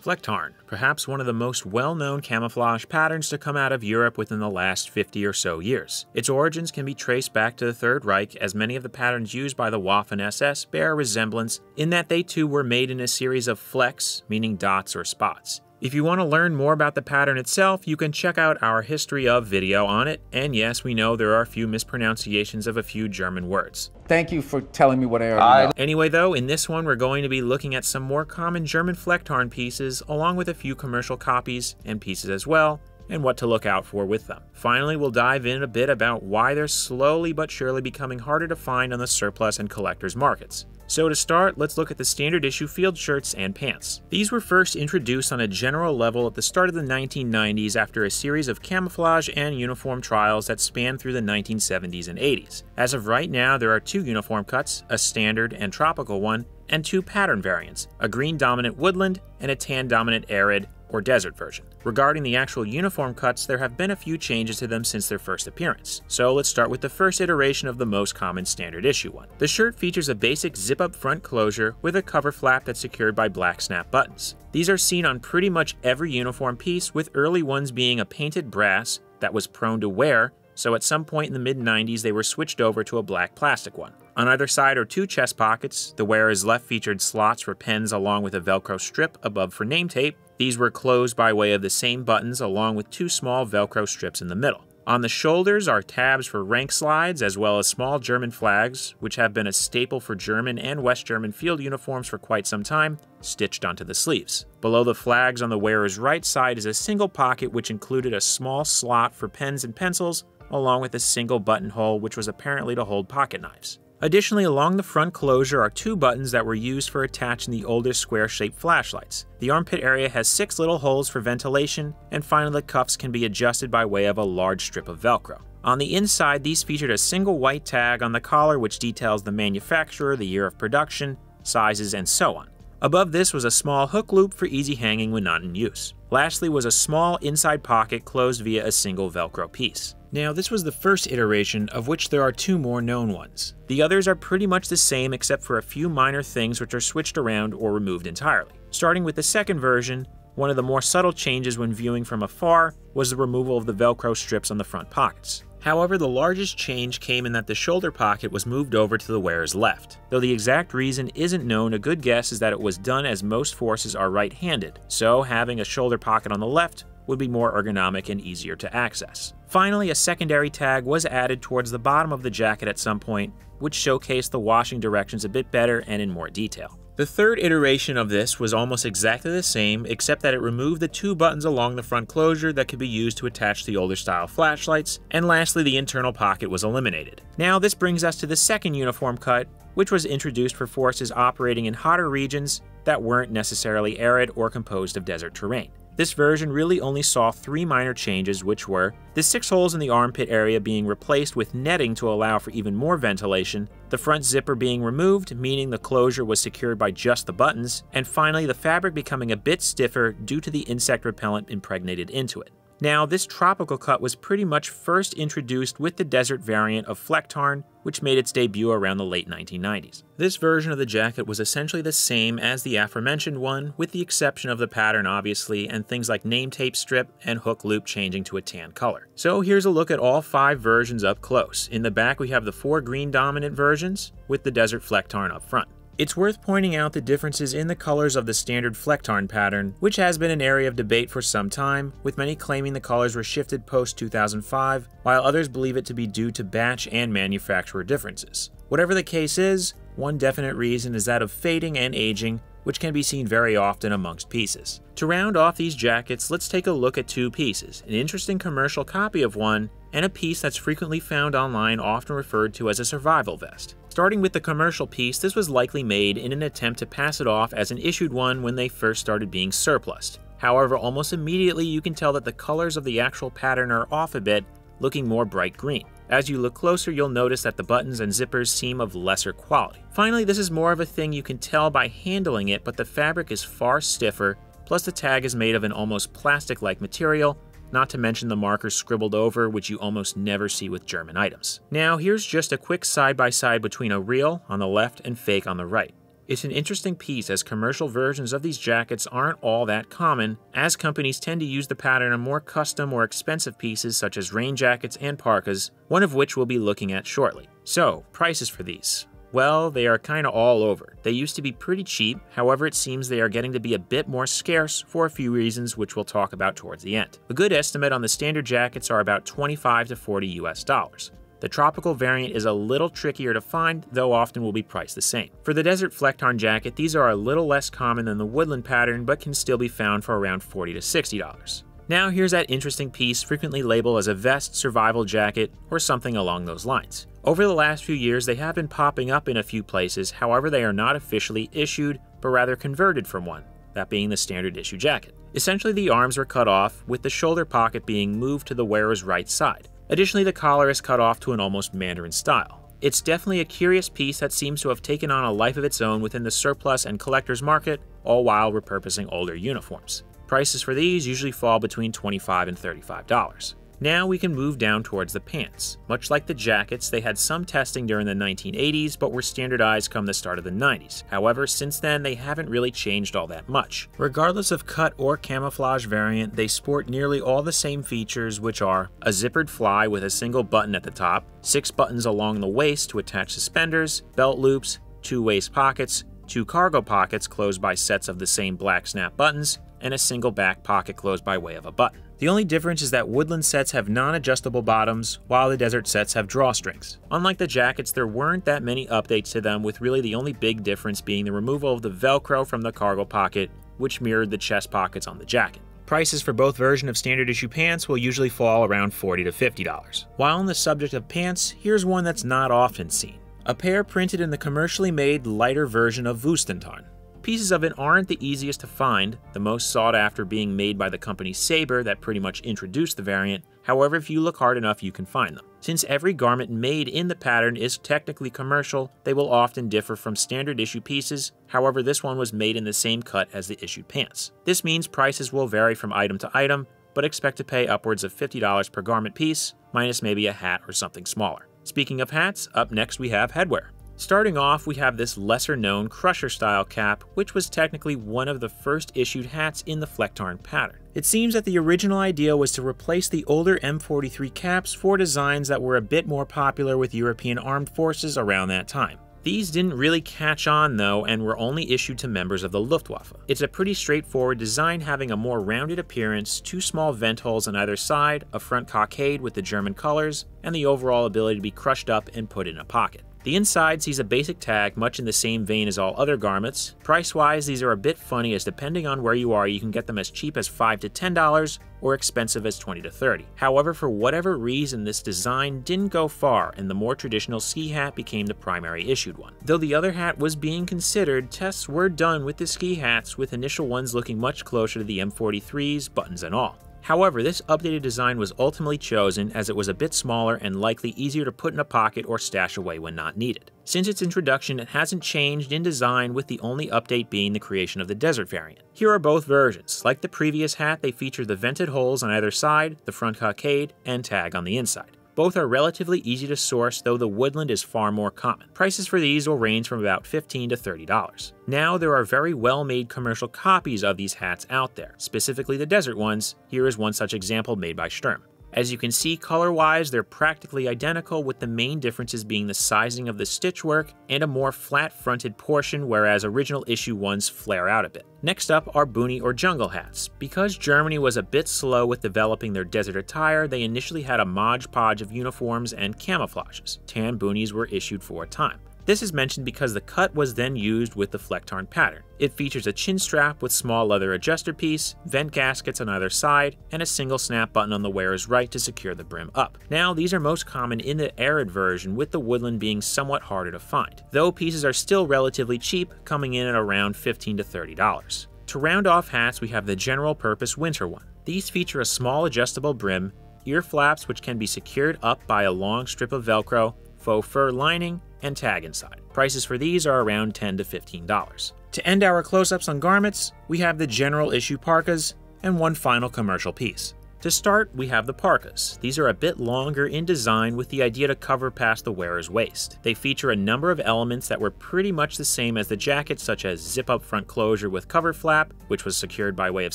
Flecktarn, perhaps one of the most well-known camouflage patterns to come out of Europe within the last 50 or so years. Its origins can be traced back to the Third Reich as many of the patterns used by the Waffen SS bear a resemblance in that they too were made in a series of flecks, meaning dots or spots. If you want to learn more about the pattern itself, you can check out our history of video on it, and yes, we know there are a few mispronunciations of a few German words. Thank you for telling me what I already know. Anyway though, in this one we're going to be looking at some more common German Flecktarn pieces, along with a few commercial copies and pieces as well, and what to look out for with them. Finally, we'll dive in a bit about why they're slowly but surely becoming harder to find on the surplus and collector's markets. So to start, let's look at the standard issue field shirts and pants. These were first introduced on a general level at the start of the 1990s after a series of camouflage and uniform trials that spanned through the 1970s and 80s. As of right now, there are two uniform cuts, a standard and tropical one, and two pattern variants, a green dominant woodland and a tan dominant arid or desert version. Regarding the actual uniform cuts, there have been a few changes to them since their first appearance. So let's start with the first iteration of the most common standard issue one. The shirt features a basic zip-up front closure with a cover flap that's secured by black snap buttons. These are seen on pretty much every uniform piece, with early ones being a painted brass that was prone to wear, so at some point in the mid 90s they were switched over to a black plastic one. On either side are two chest pockets. The wearer's left featured slots for pens along with a Velcro strip above for name tape, these were closed by way of the same buttons along with two small Velcro strips in the middle. On the shoulders are tabs for rank slides as well as small German flags, which have been a staple for German and West German field uniforms for quite some time, stitched onto the sleeves. Below the flags on the wearer's right side is a single pocket which included a small slot for pens and pencils, along with a single buttonhole which was apparently to hold pocket knives. Additionally, along the front closure are two buttons that were used for attaching the older square-shaped flashlights. The armpit area has six little holes for ventilation, and finally the cuffs can be adjusted by way of a large strip of Velcro. On the inside, these featured a single white tag on the collar which details the manufacturer, the year of production, sizes, and so on. Above this was a small hook loop for easy hanging when not in use. Lastly was a small inside pocket closed via a single Velcro piece. Now, this was the first iteration, of which there are two more known ones. The others are pretty much the same except for a few minor things which are switched around or removed entirely. Starting with the second version, one of the more subtle changes when viewing from afar was the removal of the Velcro strips on the front pockets. However, the largest change came in that the shoulder pocket was moved over to the wearer's left. Though the exact reason isn't known, a good guess is that it was done as most forces are right-handed, so having a shoulder pocket on the left would be more ergonomic and easier to access. Finally, a secondary tag was added towards the bottom of the jacket at some point, which showcased the washing directions a bit better and in more detail. The third iteration of this was almost exactly the same, except that it removed the two buttons along the front closure that could be used to attach the older style flashlights, and lastly the internal pocket was eliminated. Now this brings us to the second uniform cut, which was introduced for forces operating in hotter regions that weren't necessarily arid or composed of desert terrain. This version really only saw three minor changes, which were the six holes in the armpit area being replaced with netting to allow for even more ventilation, the front zipper being removed, meaning the closure was secured by just the buttons, and finally the fabric becoming a bit stiffer due to the insect repellent impregnated into it. Now, this tropical cut was pretty much first introduced with the desert variant of Flecktarn, which made its debut around the late 1990s. This version of the jacket was essentially the same as the aforementioned one, with the exception of the pattern obviously, and things like name tape strip and hook loop changing to a tan color. So here's a look at all five versions up close. In the back we have the four green dominant versions, with the desert Flecktarn up front. It's worth pointing out the differences in the colors of the standard Flecktarn pattern, which has been an area of debate for some time, with many claiming the colors were shifted post-2005, while others believe it to be due to batch and manufacturer differences. Whatever the case is, one definite reason is that of fading and aging, which can be seen very often amongst pieces. To round off these jackets, let's take a look at two pieces, an interesting commercial copy of one, and a piece that's frequently found online often referred to as a survival vest. Starting with the commercial piece, this was likely made in an attempt to pass it off as an issued one when they first started being surplused. However, almost immediately you can tell that the colors of the actual pattern are off a bit, looking more bright green. As you look closer, you'll notice that the buttons and zippers seem of lesser quality. Finally, this is more of a thing you can tell by handling it, but the fabric is far stiffer, plus the tag is made of an almost plastic-like material, not to mention the markers scribbled over, which you almost never see with German items. Now, here's just a quick side-by-side -side between a real on the left and fake on the right. It's an interesting piece as commercial versions of these jackets aren't all that common, as companies tend to use the pattern on more custom or expensive pieces such as rain jackets and parkas, one of which we'll be looking at shortly. So, prices for these. Well, they are kinda all over. They used to be pretty cheap, however, it seems they are getting to be a bit more scarce for a few reasons which we'll talk about towards the end. A good estimate on the standard jackets are about 25 to 40 US dollars. The tropical variant is a little trickier to find, though often will be priced the same. For the desert Flecktarn jacket, these are a little less common than the woodland pattern, but can still be found for around 40 to $60. Now here's that interesting piece frequently labeled as a vest, survival jacket, or something along those lines. Over the last few years, they have been popping up in a few places, however, they are not officially issued, but rather converted from one, that being the standard issue jacket. Essentially, the arms were cut off, with the shoulder pocket being moved to the wearer's right side. Additionally, the collar is cut off to an almost Mandarin style. It's definitely a curious piece that seems to have taken on a life of its own within the surplus and collector's market, all while repurposing older uniforms. Prices for these usually fall between 25 and $35. Now we can move down towards the pants. Much like the jackets, they had some testing during the 1980s, but were standardized come the start of the 90s. However, since then, they haven't really changed all that much. Regardless of cut or camouflage variant, they sport nearly all the same features, which are a zippered fly with a single button at the top, six buttons along the waist to attach suspenders, belt loops, two waist pockets, two cargo pockets closed by sets of the same black snap buttons, and a single back pocket closed by way of a button. The only difference is that woodland sets have non-adjustable bottoms, while the desert sets have drawstrings. Unlike the jackets, there weren't that many updates to them, with really the only big difference being the removal of the velcro from the cargo pocket, which mirrored the chest pockets on the jacket. Prices for both version of standard issue pants will usually fall around 40 to $50. While on the subject of pants, here's one that's not often seen. A pair printed in the commercially made lighter version of Wustentarn. Pieces of it aren't the easiest to find, the most sought after being made by the company Saber that pretty much introduced the variant, however if you look hard enough you can find them. Since every garment made in the pattern is technically commercial, they will often differ from standard issue pieces, however this one was made in the same cut as the issued pants. This means prices will vary from item to item, but expect to pay upwards of $50 per garment piece, minus maybe a hat or something smaller. Speaking of hats, up next we have headwear. Starting off, we have this lesser known Crusher style cap, which was technically one of the first issued hats in the Flecktarn pattern. It seems that the original idea was to replace the older M43 caps for designs that were a bit more popular with European armed forces around that time. These didn't really catch on though and were only issued to members of the Luftwaffe. It's a pretty straightforward design having a more rounded appearance, two small vent holes on either side, a front cockade with the German colors, and the overall ability to be crushed up and put in a pocket. The inside sees a basic tag much in the same vein as all other garments. Price-wise, these are a bit funny as depending on where you are, you can get them as cheap as 5 to $10 or expensive as 20 to 30. However, for whatever reason, this design didn't go far and the more traditional ski hat became the primary issued one. Though the other hat was being considered, tests were done with the ski hats with initial ones looking much closer to the M43's, buttons and all. However, this updated design was ultimately chosen as it was a bit smaller and likely easier to put in a pocket or stash away when not needed. Since its introduction, it hasn't changed in design with the only update being the creation of the desert variant. Here are both versions. Like the previous hat, they feature the vented holes on either side, the front cockade, and tag on the inside. Both are relatively easy to source, though the woodland is far more common. Prices for these will range from about 15 to $30. Now, there are very well made commercial copies of these hats out there, specifically the desert ones. Here is one such example made by Sturm. As you can see, color-wise, they're practically identical with the main differences being the sizing of the stitchwork and a more flat-fronted portion, whereas original issue ones flare out a bit. Next up are boonie or jungle hats. Because Germany was a bit slow with developing their desert attire, they initially had a modge podge of uniforms and camouflages. Tan boonies were issued for a time. This is mentioned because the cut was then used with the Flecktarn pattern. It features a chin strap with small leather adjuster piece, vent gaskets on either side, and a single snap button on the wearer's right to secure the brim up. Now, these are most common in the arid version, with the woodland being somewhat harder to find, though pieces are still relatively cheap, coming in at around 15 to $30. To round off hats, we have the general purpose winter one. These feature a small adjustable brim, ear flaps which can be secured up by a long strip of Velcro, faux fur lining, and tag inside. Prices for these are around 10 to $15. To end our close-ups on garments, we have the general issue parkas and one final commercial piece. To start, we have the parkas. These are a bit longer in design with the idea to cover past the wearer's waist. They feature a number of elements that were pretty much the same as the jacket, such as zip-up front closure with cover flap, which was secured by way of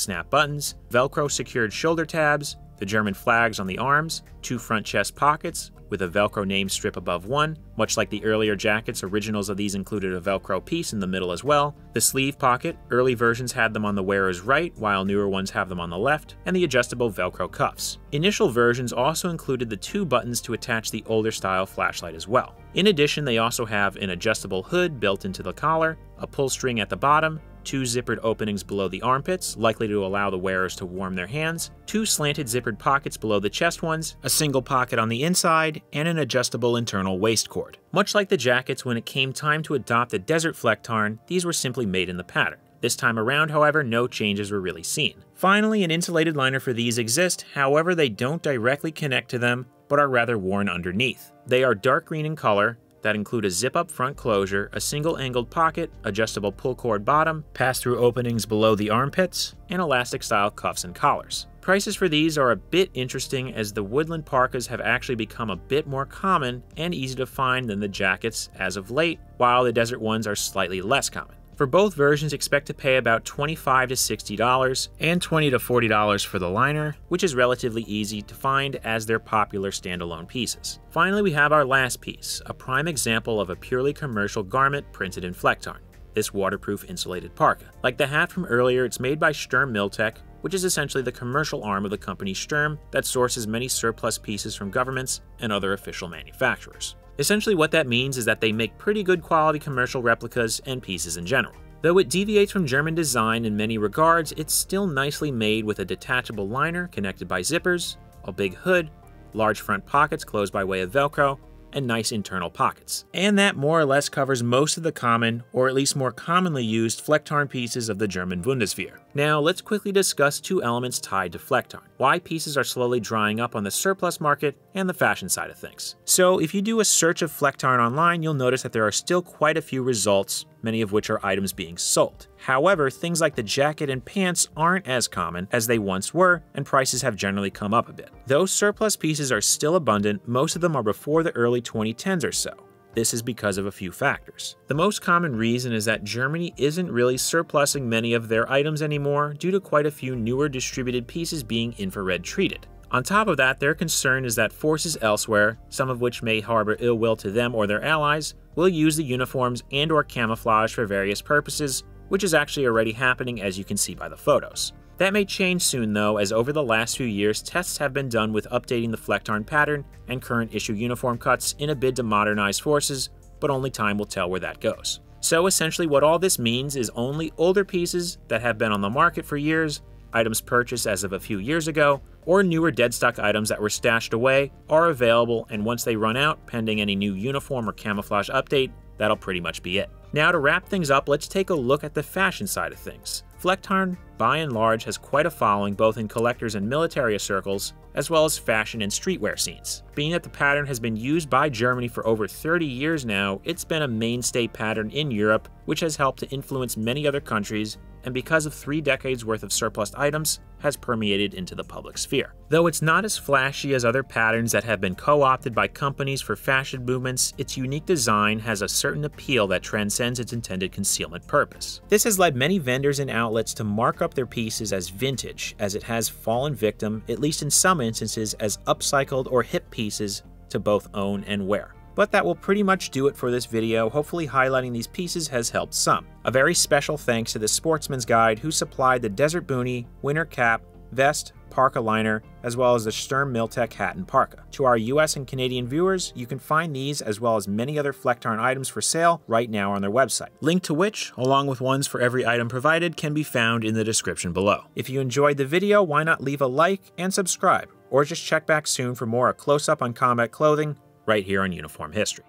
snap buttons, Velcro secured shoulder tabs, the German flags on the arms, two front chest pockets, with a Velcro name strip above one. Much like the earlier jackets, originals of these included a Velcro piece in the middle as well. The sleeve pocket, early versions had them on the wearer's right, while newer ones have them on the left, and the adjustable Velcro cuffs. Initial versions also included the two buttons to attach the older style flashlight as well. In addition, they also have an adjustable hood built into the collar, a pull string at the bottom, two zippered openings below the armpits, likely to allow the wearers to warm their hands, two slanted zippered pockets below the chest ones, a single pocket on the inside, and an adjustable internal waist cord. Much like the jackets, when it came time to adopt the Desert Flecktarn, these were simply made in the pattern. This time around, however, no changes were really seen. Finally, an insulated liner for these exists, however they don't directly connect to them, but are rather worn underneath. They are dark green in color, that include a zip-up front closure, a single angled pocket, adjustable pull cord bottom, pass-through openings below the armpits, and elastic-style cuffs and collars. Prices for these are a bit interesting as the woodland parkas have actually become a bit more common and easy to find than the jackets as of late, while the desert ones are slightly less common. For both versions, expect to pay about 25 to $60 and 20 to $40 for the liner, which is relatively easy to find as they're popular standalone pieces. Finally, we have our last piece, a prime example of a purely commercial garment printed in Flecktarn, this waterproof insulated parka. Like the hat from earlier, it's made by Sturm Mil-Tec, which is essentially the commercial arm of the company Sturm that sources many surplus pieces from governments and other official manufacturers. Essentially what that means is that they make pretty good quality commercial replicas and pieces in general. Though it deviates from German design in many regards, it's still nicely made with a detachable liner connected by zippers, a big hood, large front pockets closed by way of Velcro, and nice internal pockets. And that more or less covers most of the common, or at least more commonly used, Flecktarn pieces of the German Bundeswehr. Now, let's quickly discuss two elements tied to Flecktarn, why pieces are slowly drying up on the surplus market and the fashion side of things. So, if you do a search of Flecktarn online, you'll notice that there are still quite a few results many of which are items being sold. However, things like the jacket and pants aren't as common as they once were, and prices have generally come up a bit. Though surplus pieces are still abundant, most of them are before the early 2010s or so. This is because of a few factors. The most common reason is that Germany isn't really surplusing many of their items anymore due to quite a few newer distributed pieces being infrared treated. On top of that, their concern is that forces elsewhere, some of which may harbor ill will to them or their allies, will use the uniforms and or camouflage for various purposes, which is actually already happening as you can see by the photos. That may change soon though, as over the last few years, tests have been done with updating the Flecktarn pattern and current issue uniform cuts in a bid to modernize forces, but only time will tell where that goes. So essentially what all this means is only older pieces that have been on the market for years items purchased as of a few years ago, or newer dead stock items that were stashed away are available, and once they run out, pending any new uniform or camouflage update, that'll pretty much be it. Now to wrap things up, let's take a look at the fashion side of things. Flecktarn, by and large, has quite a following both in collectors and military circles, as well as fashion and streetwear scenes. Being that the pattern has been used by Germany for over 30 years now, it's been a mainstay pattern in Europe, which has helped to influence many other countries, and because of three decades worth of surplus items, has permeated into the public sphere. Though it's not as flashy as other patterns that have been co-opted by companies for fashion movements, its unique design has a certain appeal that transcends its intended concealment purpose. This has led many vendors and outlets to mark up their pieces as vintage, as it has fallen victim, at least in some instances, as upcycled or hip pieces to both own and wear. But that will pretty much do it for this video, hopefully highlighting these pieces has helped some. A very special thanks to the Sportsman's Guide who supplied the Desert Boonie, winter cap, vest, parka liner, as well as the Sturm Mil-Tec hat and parka. To our US and Canadian viewers, you can find these as well as many other Flecktarn items for sale right now on their website. Link to which, along with ones for every item provided, can be found in the description below. If you enjoyed the video, why not leave a like and subscribe, or just check back soon for more a close-up on combat clothing right here on Uniform History.